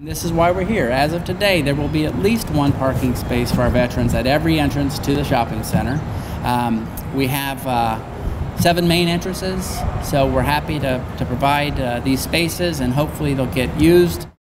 This is why we're here. As of today, there will be at least one parking space for our veterans at every entrance to the shopping center. Um, we have uh, seven main entrances, so we're happy to, to provide uh, these spaces and hopefully they'll get used.